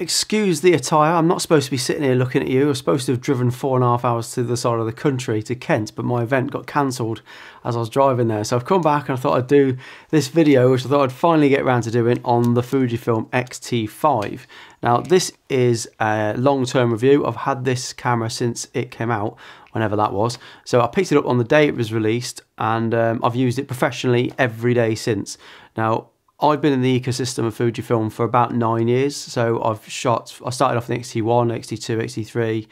excuse the attire. I'm not supposed to be sitting here looking at you. I was supposed to have driven four and a half hours to the side of the country to Kent, but my event got cancelled as I was driving there. So I've come back and I thought I'd do this video, which I thought I'd finally get around to doing on the Fujifilm X-T5. Now, this is a long-term review. I've had this camera since it came out, whenever that was. So I picked it up on the day it was released, and um, I've used it professionally every day since. Now, I've been in the ecosystem of Fujifilm for about nine years. So I've shot, I started off in XT1, XT2, XT3,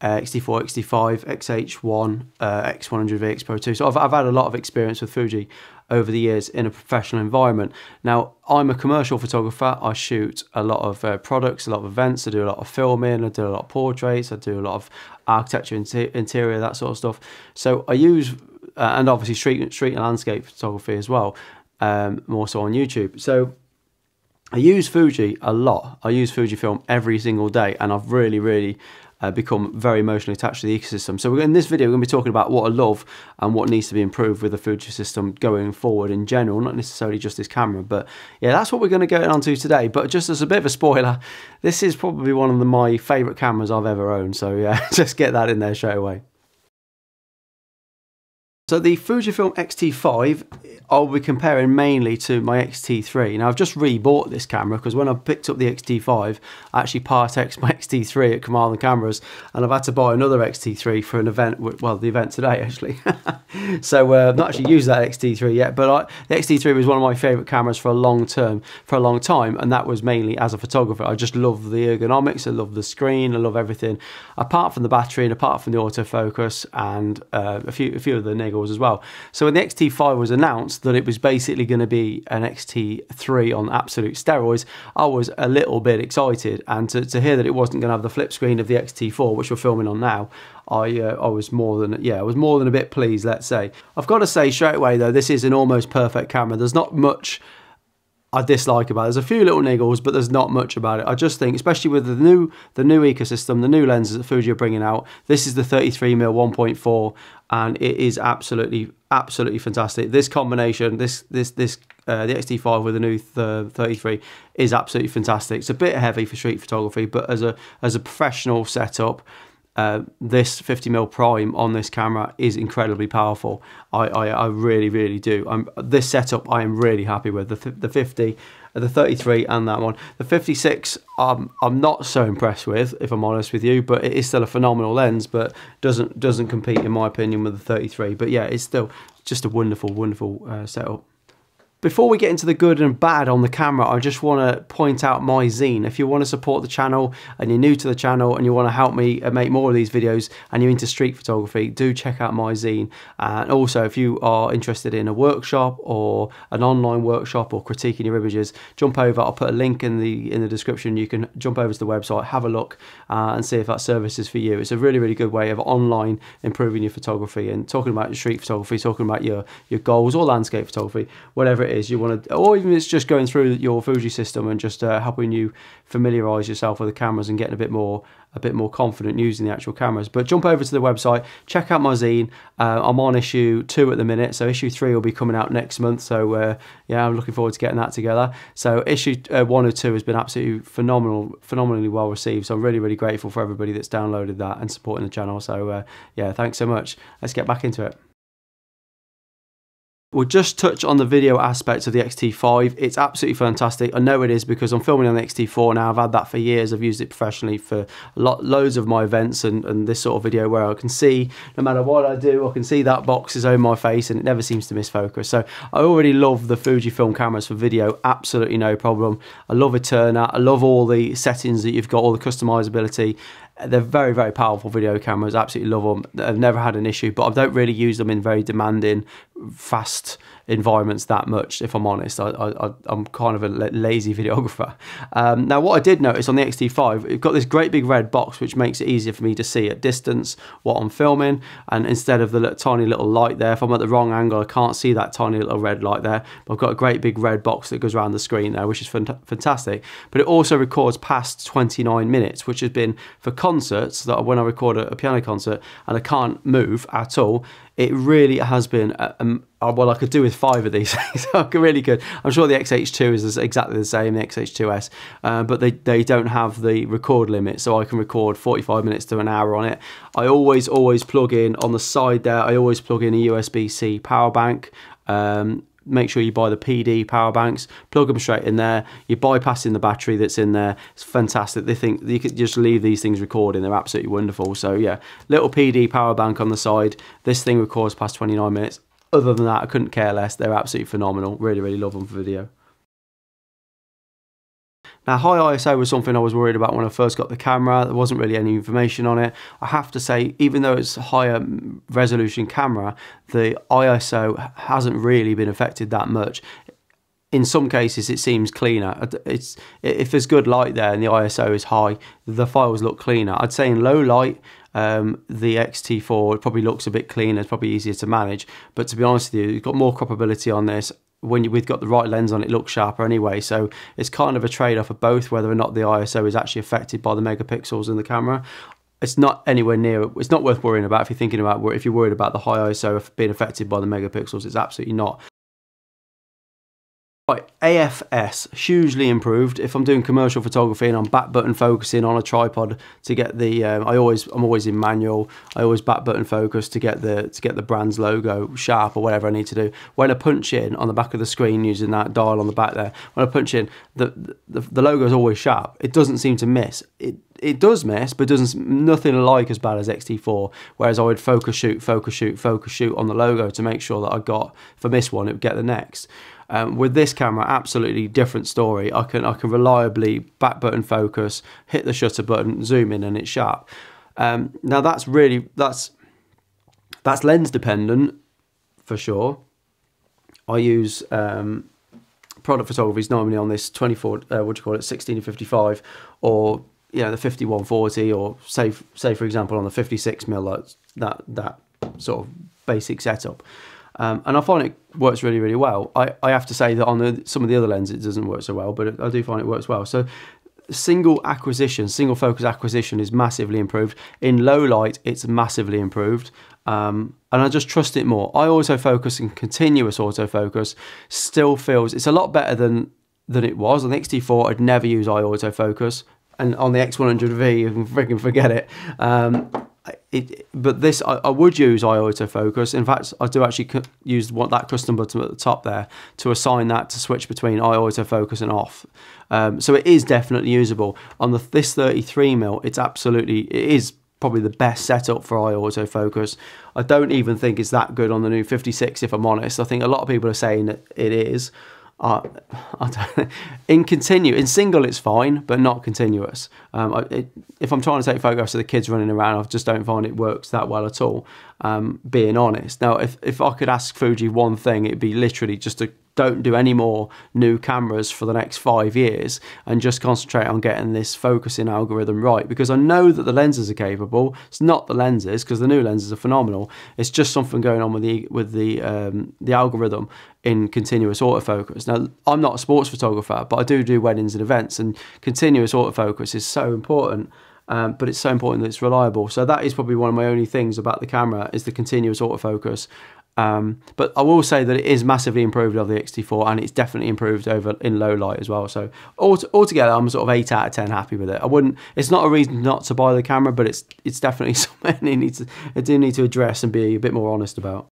uh, XT4, XT5, XH1, uh, X100V, X Pro 2. So I've, I've had a lot of experience with Fuji over the years in a professional environment. Now, I'm a commercial photographer. I shoot a lot of uh, products, a lot of events. I do a lot of filming. I do a lot of portraits. I do a lot of architecture, interior, that sort of stuff. So I use, uh, and obviously street, street and landscape photography as well um, more so on YouTube. So I use Fuji a lot. I use Fujifilm every single day, and I've really, really uh, become very emotionally attached to the ecosystem. So in this video, we're going to be talking about what I love and what needs to be improved with the Fuji system going forward in general, not necessarily just this camera. But yeah, that's what we're going to get onto today. But just as a bit of a spoiler, this is probably one of the, my favourite cameras I've ever owned. So yeah, just get that in there straight away. So the Fujifilm X-T5 I'll be comparing mainly to my X-T3. Now I've just re-bought this camera because when I picked up the X-T5 I actually part X my X-T3 at Kamal Cameras and I've had to buy another X-T3 for an event, well the event today actually. so uh, I've not actually used that X-T3 yet but I, the X-T3 was one of my favourite cameras for a long term, for a long time and that was mainly as a photographer. I just love the ergonomics, I love the screen, I love everything apart from the battery and apart from the autofocus and uh, a few a few of the negatives as well. So when the XT5 was announced that it was basically going to be an XT3 on absolute steroids, I was a little bit excited. And to, to hear that it wasn't going to have the flip screen of the XT4, which we're filming on now, I uh, I was more than yeah I was more than a bit pleased. Let's say I've got to say straight away though this is an almost perfect camera. There's not much I dislike about. There's a few little niggles, but there's not much about it. I just think, especially with the new the new ecosystem, the new lenses that Fuji are bringing out. This is the 33 mm 1.4, and it is absolutely absolutely fantastic. This combination, this this this uh, the X-T5 with the new th 33 is absolutely fantastic. It's a bit heavy for street photography, but as a as a professional setup uh, this 50mm prime on this camera is incredibly powerful. I, I, I really, really do. I'm, this setup I am really happy with. The, the 50, uh, the 33 and that one. The 56 um, I'm not so impressed with, if I'm honest with you, but it is still a phenomenal lens, but doesn't doesn't compete in my opinion with the 33. But yeah, it's still just a wonderful, wonderful uh, setup. Before we get into the good and bad on the camera, I just want to point out my zine. If you want to support the channel and you're new to the channel and you want to help me uh, make more of these videos and you're into street photography, do check out my zine. And also, if you are interested in a workshop or an online workshop or critiquing your images, jump over. I'll put a link in the in the description. You can jump over to the website, have a look, uh, and see if that service is for you. It's a really, really good way of online improving your photography and talking about your street photography, talking about your your goals or landscape photography, whatever it is you want to, or even it's just going through your Fuji system and just uh, helping you familiarize yourself with the cameras and getting a bit more a bit more confident using the actual cameras. But jump over to the website, check out my zine. Uh, I'm on issue two at the minute, so issue three will be coming out next month. So uh, yeah, I'm looking forward to getting that together. So issue uh, one or two has been absolutely phenomenal, phenomenally well received. So I'm really, really grateful for everybody that's downloaded that and supporting the channel. So uh, yeah, thanks so much. Let's get back into it. We'll just touch on the video aspect of the X-T5. It's absolutely fantastic. I know it is because I'm filming on the X-T4 now. I've had that for years. I've used it professionally for lot, loads of my events and, and this sort of video where I can see, no matter what I do, I can see that box is over my face and it never seems to miss focus. So I already love the Fujifilm cameras for video. Absolutely no problem. I love Eterna. I love all the settings that you've got, all the customizability. They're very, very powerful video cameras. Absolutely love them. I've never had an issue, but I don't really use them in very demanding, fast environments that much, if I'm honest. I, I'm kind of a lazy videographer. Um, now, what I did notice on the X-T5, it's got this great big red box, which makes it easier for me to see at distance what I'm filming. And instead of the little, tiny little light there, if I'm at the wrong angle, I can't see that tiny little red light there. But I've got a great big red box that goes around the screen there, which is fantastic. But it also records past 29 minutes, which has been for concerts that when I record a, a piano concert and I can't move at all, it really has been a, Um, oh, well, I could do with five of these. so really good. I'm sure the XH2 is exactly the same, the XH2S, uh, but they, they don't have the record limit, so I can record 45 minutes to an hour on it. I always, always plug in on the side there, I always plug in a USB-C power bank. Um, make sure you buy the PD power banks, plug them straight in there. You're bypassing the battery that's in there. It's fantastic. They think you could just leave these things recording. They're absolutely wonderful. So yeah, little PD power bank on the side. This thing records past 29 minutes. Other than that, I couldn't care less. They're absolutely phenomenal. Really, really love them for video. Now, high ISO was something I was worried about when I first got the camera. There wasn't really any information on it. I have to say, even though it's a higher resolution camera, the ISO hasn't really been affected that much. In some cases, it seems cleaner. It's if there's good light there and the ISO is high, the files look cleaner. I'd say in low light, um, the XT4 probably looks a bit cleaner. It's probably easier to manage. But to be honest with you, you've got more croppability on this when we've got the right lens on, it looks sharper anyway. So it's kind of a trade off of both, whether or not the ISO is actually affected by the megapixels in the camera. It's not anywhere near. It's not worth worrying about if you're thinking about if you're worried about the high ISO being affected by the megapixels. It's absolutely not. Right, AFS, hugely improved. If I'm doing commercial photography and I'm back button focusing on a tripod to get the, um, I always, I'm always in manual. I always back button focus to get the to get the brand's logo sharp or whatever I need to do. When I punch in on the back of the screen using that dial on the back there, when I punch in, the the, the logo is always sharp. It doesn't seem to miss. It it does miss, but doesn't nothing like as bad as XT4. Whereas I would focus shoot, focus shoot, focus shoot on the logo to make sure that I got if I miss one, it would get the next. Um, with this camera, absolutely different story. I can I can reliably back button focus, hit the shutter button, zoom in, and it's sharp. Um, now that's really that's that's lens dependent for sure. I use um, product photography is normally on this 24 uh, what do you call it 16 to 55 or you know the 5140 or say say for example on the 56 mil that that sort of basic setup. Um, and I find it works really, really well. I, I have to say that on the, some of the other lenses, it doesn't work so well, but I do find it works well. So single acquisition, single focus acquisition is massively improved. In low light, it's massively improved. Um, and I just trust it more. I autofocus and continuous autofocus still feels it's a lot better than than it was on the XT4. I'd never use eye autofocus, and on the X100V, you can freaking forget it. Um, it, but this I, I, would use eye autofocus. In fact, I do actually use what that custom button at the top there to assign that to switch between eye autofocus and off. Um, so it is definitely usable on the this 33 mil. It's absolutely it is probably the best setup for eye autofocus. I don't even think it's that good on the new 56. If I'm honest, I think a lot of people are saying that it is. In continue in single it's fine but not continuous. Um, it, if i'm trying to take photographs of the kids running around i just don't find it works that well at all um, being honest now if, if i could ask fuji one thing it'd be literally just to don't do any more new cameras for the next five years and just concentrate on getting this focusing algorithm right because I know that the lenses are capable. It's not the lenses because the new lenses are phenomenal. It's just something going on with the with the um, the algorithm in continuous autofocus. Now I'm not a sports photographer, but I do do weddings and events, and continuous autofocus is so important. Um, but it's so important that it's reliable. So that is probably one of my only things about the camera is the continuous autofocus. Um, but I will say that it is massively improved over the XT4 and it's definitely improved over in low light as well. So altogether, I'm sort of 8 out of 10 happy with it. I wouldn't, it's not a reason not to buy the camera, but it's it's definitely something I, need to, I do need to address and be a bit more honest about.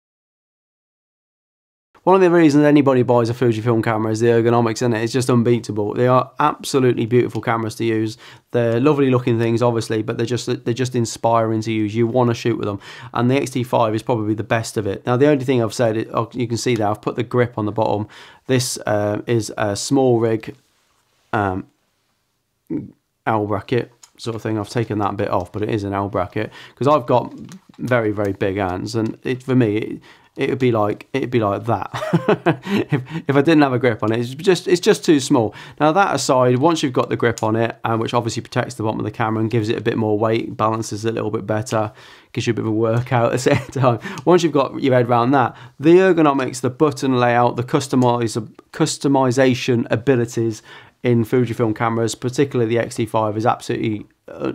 One of the reasons anybody buys a Fujifilm camera is the ergonomics in it. It's just unbeatable. They are absolutely beautiful cameras to use. They're lovely looking things, obviously, but they're just they're just inspiring to use. You want to shoot with them, and the XT5 is probably the best of it. Now, the only thing I've said, oh, you can see there, I've put the grip on the bottom. This uh, is a SmallRig um, L bracket sort of thing. I've taken that bit off, but it is an L bracket because I've got very very big hands, and it for me. It, it would be like it'd be like that. If, if I didn't have a grip on it it's just it's just too small. Now that aside once you've got the grip on it and which obviously protects the bottom of the camera and gives it a bit more weight balances it a little bit better gives you a bit of a workout at the same time. Once you've got your head around that the ergonomics the button layout the customize customization abilities in Fujifilm cameras particularly the X-T5 is absolutely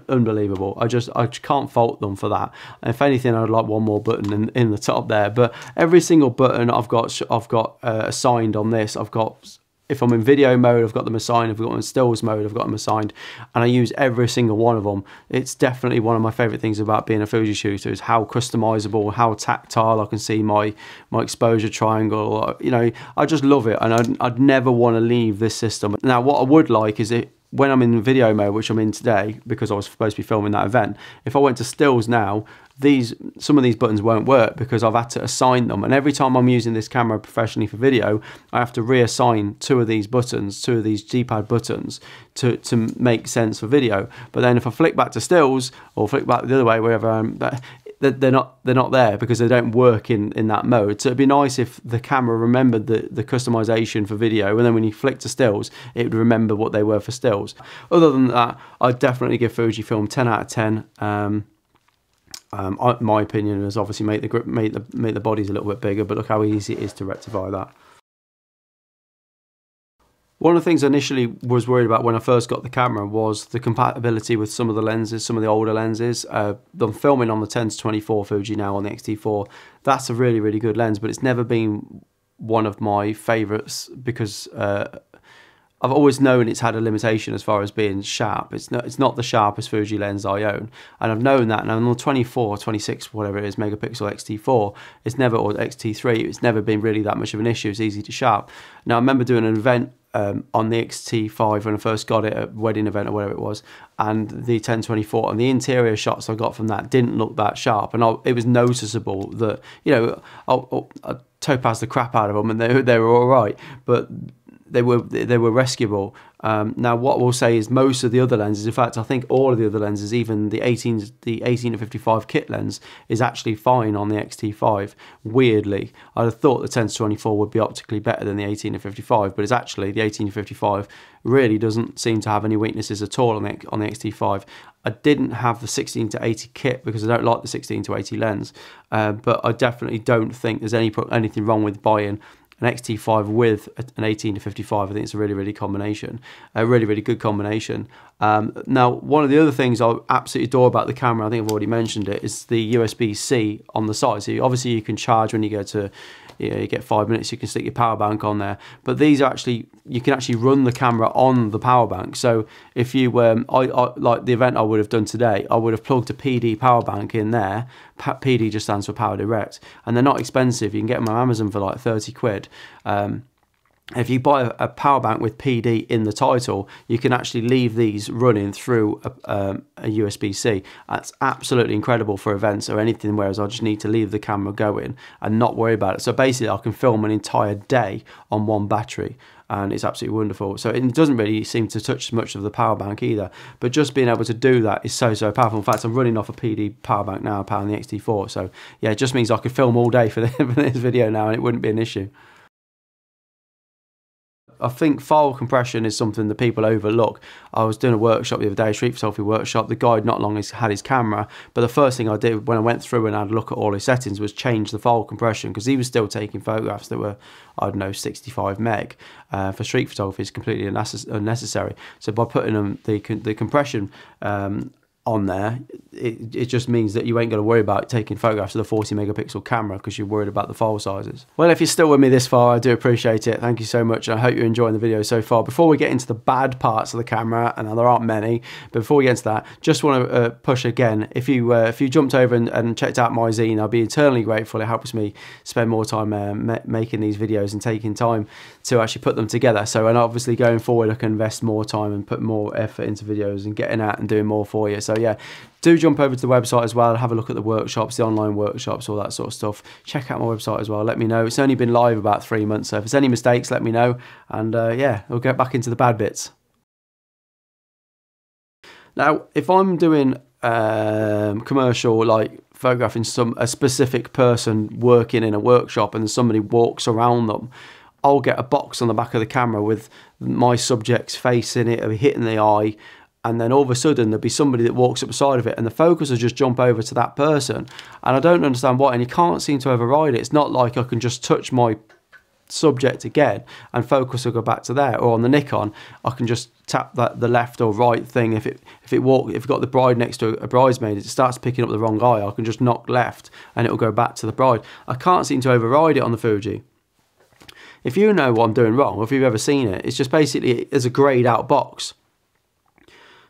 unbelievable. I just I can't fault them for that. if anything, I'd like one more button in, in the top there. But every single button I've got I've got uh, assigned on this. I've got if I'm in video mode, I've got them assigned. If I've got them in stills mode, I've got them assigned, and I use every single one of them. It's definitely one of my favorite things about being a Fuji shooter is how customizable, how tactile I can see my my exposure triangle. You know, I just love it, and I'd, I'd never want to leave this system. Now, what I would like is it when I'm in video mode, which I'm in today because I was supposed to be filming that event, if I went to stills now, these some of these buttons won't work because I've had to assign them. And every time I'm using this camera professionally for video I have to reassign two of these buttons two of these G-pad buttons to, to make sense for video. But then if I flick back to stills or flick back the other way wherever I'm that, they're not they're not there because they don't work in in that mode. So it'd be nice if the camera remembered the the customization for video. And then when you flick to stills it would remember what they were for stills. Other than that I'd definitely give Fujifilm 10 out of 10 um, um, I, my opinion is obviously make the make the make the bodies a little bit bigger, but look how easy it is to rectify that. One of the things I initially was worried about when I first got the camera was the compatibility with some of the lenses, some of the older lenses. Uh, I'm filming on the 10 to 24 Fuji now on the X-T4. That's a really, really good lens, but it's never been one of my favorites because uh, I've always known it's had a limitation as far as being sharp. It's not it's not the sharpest Fuji lens I own, and I've known that. And on the 24, 26, whatever it is, megapixel XT4, it's never or XT3, it's never been really that much of an issue. It's easy to sharp. Now I remember doing an event um, on the XT5 when I first got it at a wedding event or whatever it was, and the 1024 and the interior shots I got from that didn't look that sharp, and I, it was noticeable that you know I, I, I topaz the crap out of them and they they were all right, but they were they were rescuable. Um, now, what we'll say is most of the other lenses, in fact, I think all of the other lenses, even the 18 the 18 to 55 kit lens, is actually fine on the XT5. Weirdly, I'd have thought the 10 to 24 would be optically better than the 18 to 55, but it's actually the 18 to 55 really doesn't seem to have any weaknesses at all on the on the XT5. I didn't have the 16 to 80 kit because I don't like the 16 to 80 lens, uh, but I definitely don't think there's any anything wrong with buying an XT5 with an 18 to 55. I think it's a really, really combination, a really, really good combination. Um, now, one of the other things I absolutely adore about the camera, I think I've already mentioned it, is the USB-C on the side. So obviously you can charge when you go to you, you get five minutes, you can stick your power bank on there. But these are actually, you can actually run the camera on the power bank. So if you, um, I, I, like the event I would have done today, I would have plugged a PD power bank in there. PD just stands for Power Direct. And they're not expensive. You can get them on Amazon for like 30 quid. Um, if you buy a power bank with PD in the title, you can actually leave these running through a, um, a USB-C. That's absolutely incredible for events or anything, whereas I just need to leave the camera going and not worry about it. So basically I can film an entire day on one battery and it's absolutely wonderful. So it doesn't really seem to touch much of the power bank either, but just being able to do that is so, so powerful. In fact, I'm running off a PD power bank now, powering the XT4. So yeah, it just means I could film all day for, for this video now and it wouldn't be an issue. I think file compression is something that people overlook. I was doing a workshop the other day, street photography workshop. The guy not long had his camera, but the first thing I did when I went through and a look at all his settings was change the file compression because he was still taking photographs that were, I don't know, 65 meg. Uh, for street photography is completely unnecessary. So by putting them the the compression um, on there, it, it just means that you ain't going to worry about taking photographs with a 40 megapixel camera because you're worried about the file sizes. Well, if you're still with me this far, I do appreciate it. Thank you so much. I hope you're enjoying the video so far. Before we get into the bad parts of the camera, and there aren't many, but before we get into that, just want to uh, push again. If you uh, if you jumped over and, and, checked out my zine, I'll be eternally grateful. It helps me spend more time uh, making these videos and taking time to actually put them together. So, and obviously going forward, I can invest more time and put more effort into videos and getting out and doing more for you. So yeah, do jump over to the website as well, have a look at the workshops, the online workshops, all that sort of stuff. Check out my website as well. Let me know. It's only been live about three months, so if there's any mistakes, let me know. And uh, yeah, we'll get back into the bad bits. Now, if I'm doing um, commercial, like photographing some a specific person working in a workshop, and somebody walks around them, I'll get a box on the back of the camera with my subject's face in it, hitting the eye, and then all of a sudden there'll be somebody that walks up beside of it and the focus will just jump over to that person. And I don't understand why and you can't seem to override it. It's not like I can just touch my subject again and focus will go back to there. Or on the Nikon I can just tap that the left or right thing. If it if it walk if you've got the bride next to a bridesmaid it starts picking up the wrong eye I can just knock left and it'll go back to the bride. I can't seem to override it on the Fuji if you know what I'm doing wrong or if you've ever seen it it's just basically as a grayed out box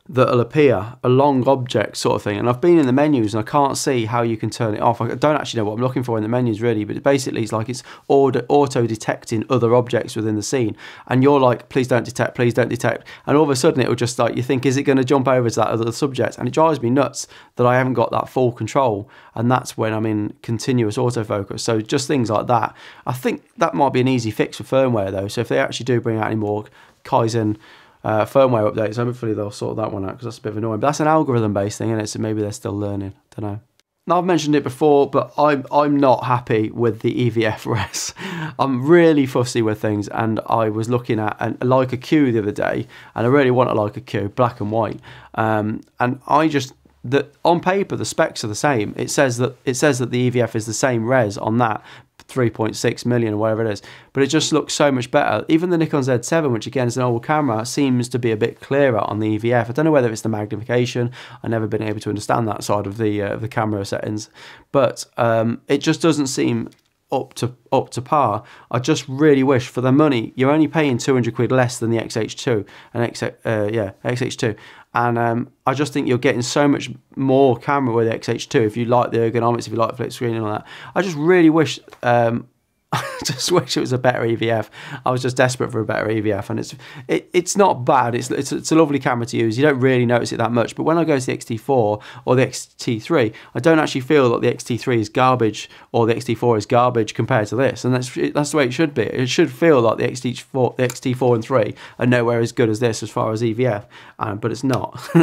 that'll appear, a long object sort of thing. And I've been in the menus and I can't see how you can turn it off. I don't actually know what I'm looking for in the menus really, but basically it's like it's auto detecting other objects within the scene. And you're like, please don't detect, please don't detect. And all of a sudden it'll just like, you think, is it going to jump over to that other subject? And it drives me nuts that I haven't got that full control. And that's when I'm in continuous autofocus. So just things like that. I think that might be an easy fix for firmware though. So if they actually do bring out any more Kaizen uh, firmware updates. Hopefully they'll sort that one out because that's a bit annoying. But that's an algorithm-based thing, and it's So maybe they're still learning. I Don't know. Now I've mentioned it before, but I'm I'm not happy with the EVF res. I'm really fussy with things, and I was looking at an, a Leica Q the other day, and I really want a Leica Q, black and white. Um, and I just that on paper the specs are the same. It says that it says that the EVF is the same res on that, 3.6 million or whatever it is, but it just looks so much better. Even the Nikon Z7, which again is an old camera, seems to be a bit clearer on the EVF. I don't know whether it's the magnification. I've never been able to understand that side of the uh, the camera settings, but um, it just doesn't seem up to up to par. I just really wish for the money you're only paying 200 quid less than the XH2 and X uh, yeah XH2 and um, I just think you're getting so much more camera with the XH2 if you like the ergonomics, if you like flip screen and all that. I just really wish um, I just wish it was a better EVF. I was just desperate for a better EVF, and it's it, it's not bad. It's, it's it's a lovely camera to use. You don't really notice it that much. But when I go to the XT4 or the XT3, I don't actually feel that the XT3 is garbage or the XT4 is garbage compared to this, and that's that's the way it should be. It should feel like the XT4, the XT4 and 3 are nowhere as good as this as far as EVF, um, but it's not.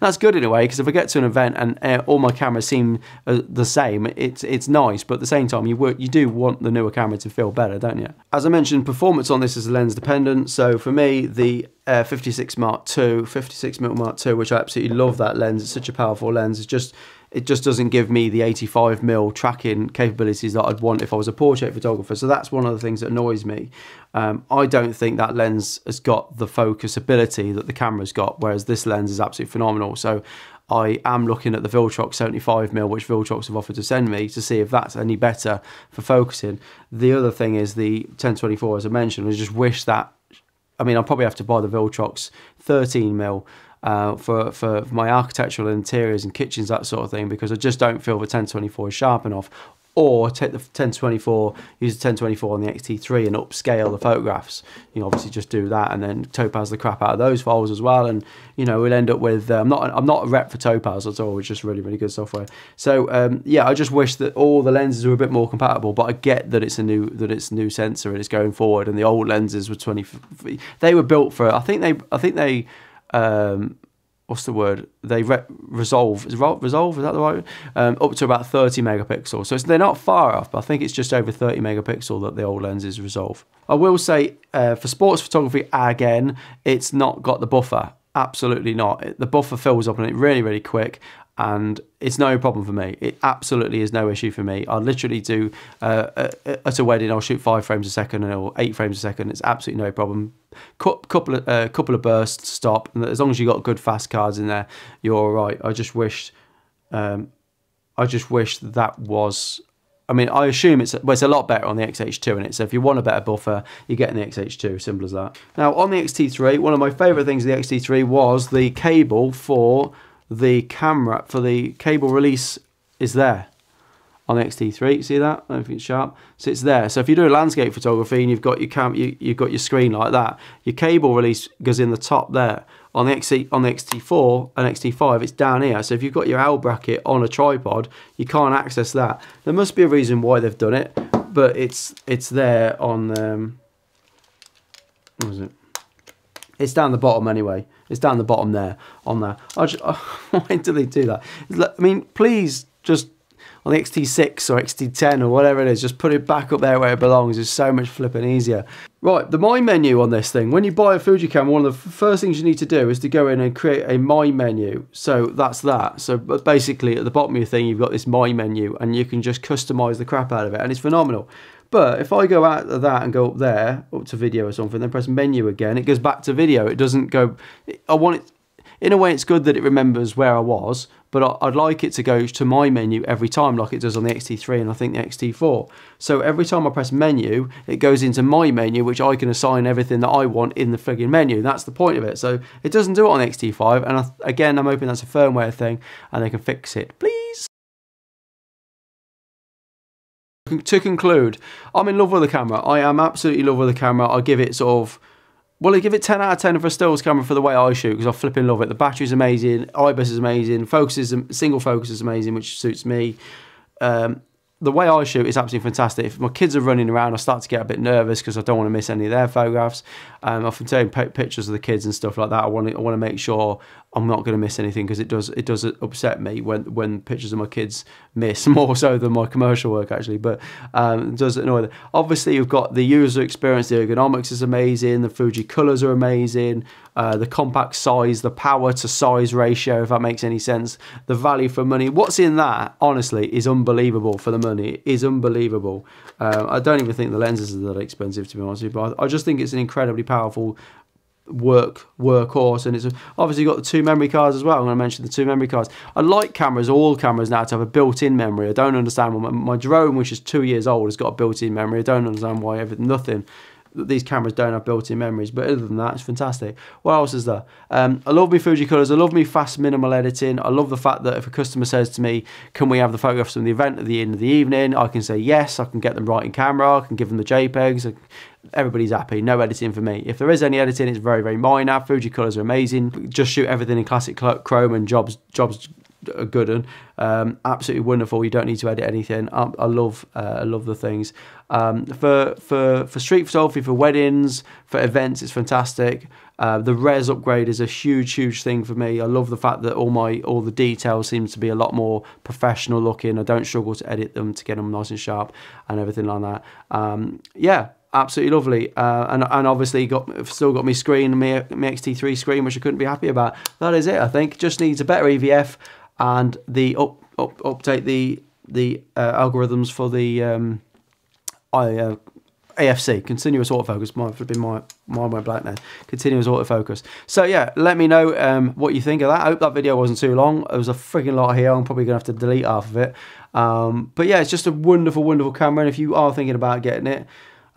that's good in a way because if I get to an event and uh, all my cameras seem uh, the same, it's it's nice. But at the same time, you work, you do want the newer camera to feel better, don't you? As I mentioned, performance on this is lens dependent. So for me, the uh, 56 Mark II, 56 mm Mark II, which I absolutely love that lens. It's such a powerful lens. It's just it just doesn't give me the 85 mm tracking capabilities that I'd want if I was a portrait photographer. So that's one of the things that annoys me. Um, I don't think that lens has got the focus ability that the camera's got, whereas this lens is absolutely phenomenal. So I am looking at the Viltrox 75mm, which Viltrox have offered to send me to see if that's any better for focusing. The other thing is the 1024, as I mentioned, I just wish that. I mean, I'll probably have to buy the Viltrox 13mm uh, for, for my architectural interiors and kitchens, that sort of thing, because I just don't feel the 1024 is sharp enough or take the 1024, use the 1024 on the XT3 and upscale the photographs. You know, obviously just do that and then topaz the crap out of those files as well. And you know, we'll end up with. I'm not. I'm not a rep for topaz at all. It's just really, really good software. So um, yeah, I just wish that all the lenses were a bit more compatible. But I get that it's a new that it's new sensor and it's going forward. And the old lenses were 20. They were built for. I think they. I think they. Um, what's the word? They re- resolve is resolve is that the right? Um, up to about 30 megapixels. So they're not far off, but I think it's just over 30 megapixel that the old lenses resolve. I will say uh, for sports photography again, it's not got the buffer. Absolutely not. The buffer fills up on it really, really quick and it's no problem for me. It absolutely is no issue for me. I literally do uh, at a wedding. I'll shoot five frames a second or eight frames a second. It's absolutely no problem. Couple of uh, couple of bursts, stop. And as long as you've got good fast cards in there, you're all right. I just wish, um, I just wish that was. I mean, I assume it's well, it's a lot better on the XH2 in it. So if you want a better buffer, you get in the XH2. Simple as that. Now on the XT3, one of my favourite things of the XT3 was the cable for the camera for the cable release is there on the XT3. See that? I don't think it's sharp. So it's there. So if you do landscape photography and you've got your cam, you, you've got your screen like that, your cable release goes in the top there. On the XT on the XT4 and XT5, it's down here. So if you've got your L bracket on a tripod, you can't access that. There must be a reason why they've done it, but it's it's there on. Um, what is it? It's down the bottom anyway. It's down the bottom there on there. I just, oh, why do they do that? I mean, please just on the XT6 or XT10 or whatever it is, just put it back up there where it belongs. It's so much flipping easier. Right, the My menu on this thing. When you buy a Fuji camera, one of the first things you need to do is to go in and create a My menu. So that's that. So basically at the bottom of your thing, you've got this My menu and you can just customize the crap out of it and it's phenomenal. But if I go out of that and go up there, up to video or something, then press menu again, it goes back to video. It doesn't go. I want it. In a way, it's good that it remembers where I was, but I'd like it to go to my menu every time, like it does on the XT3 and I think the XT4. So every time I press menu, it goes into my menu, which I can assign everything that I want in the frigging menu. That's the point of it. So it doesn't do it on the XT5, and I, again, I'm hoping that's a firmware thing and they can fix it. Please. To conclude, I'm in love with the camera. I am absolutely in love with the camera. I give it sort of well, I give it 10 out of 10 for a stills camera for the way I shoot because I flipping love it. The battery's amazing, IBIS is amazing, focus is single focus is amazing, which suits me. Um, the way I shoot is absolutely fantastic. If my kids are running around, I start to get a bit nervous because I don't want to miss any of their photographs. Um, often taking pictures of the kids and stuff like that. I want to, I want to make sure I'm not going to miss anything because it does it does upset me when when pictures of my kids miss more so than my commercial work actually. But um, does annoy them. Obviously, you've got the user experience. The ergonomics is amazing. The Fuji colors are amazing. Uh, the compact size, the power to size ratio, if that makes any sense. The value for money. What's in that, honestly, is unbelievable for the money. It is unbelievable. Uh, I don't even think the lenses are that expensive, to be honest with you, but I just think it's an incredibly powerful work workhorse and it's obviously got the two memory cards as well. I'm going to mention the two memory cards. I like cameras all cameras now to have a built-in memory. I don't understand why my, my drone which is two years old has got a built-in memory. I don't understand why everything nothing these cameras don't have built-in memories but other than that it's fantastic. What else is there? Um, i love me fuji colors i love me fast minimal editing. I love the fact that if a customer says to me can we have the photographs from the event at the end of the evening? I can say yes i can get them right in camera. I can give them the jpegs. Everybody's happy. No editing for me. If there is any editing it's very very minor. Fuji colors are amazing. Just shoot everything in classic chrome and jobs jobs a good one. Um, absolutely wonderful. You don't need to edit anything. I, I love uh, I love the things. Um, for for for street photography, for weddings, for events, it's fantastic. Uh, the res upgrade is a huge huge thing for me. I love the fact that all my all the details seems to be a lot more professional looking. I don't struggle to edit them to get them nice and sharp and everything like that. Um, yeah, absolutely lovely. Uh, and and obviously got still got me screen, my, my XT3 screen, which I couldn't be happy about. That is it. I think just needs a better EVF and the up, up update the the uh, algorithms for the um, I, uh, AFC, continuous autofocus. Might have been my mind went blank now. Continuous autofocus. So yeah, let me know um, what you think of that. I hope that video wasn't too long. It was a freaking lot here. I'm probably gonna have to delete half of it. Um, but yeah, it's just a wonderful, wonderful camera. And if you are thinking about getting it,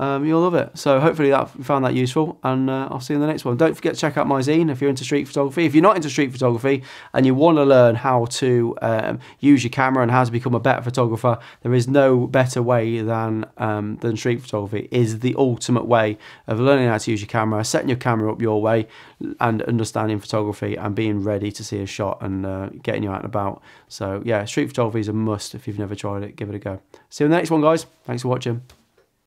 um, you'll love it. So hopefully that you found that useful, and uh, I'll see you in the next one. Don't forget to check out my zine if you're into street photography. If you're not into street photography and you want to learn how to um, use your camera and how to become a better photographer, there is no better way than um, than street photography. Is the ultimate way of learning how to use your camera, setting your camera up your way, and understanding photography and being ready to see a shot and uh, getting you out and about. So yeah, street photography is a must. If you've never tried it, give it a go. See you in the next one, guys. Thanks for watching.